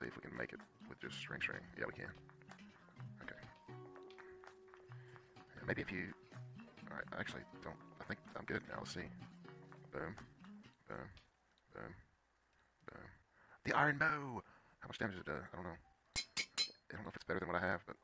See if we can make it with just string string. Yeah, we can. Okay. Yeah, maybe if you... Alright, actually don't... I think I'm good now. Let's see. Boom. Boom. Boom. Boom. The iron bow! How much damage does it do? I don't know. I don't know if it's better than what I have, but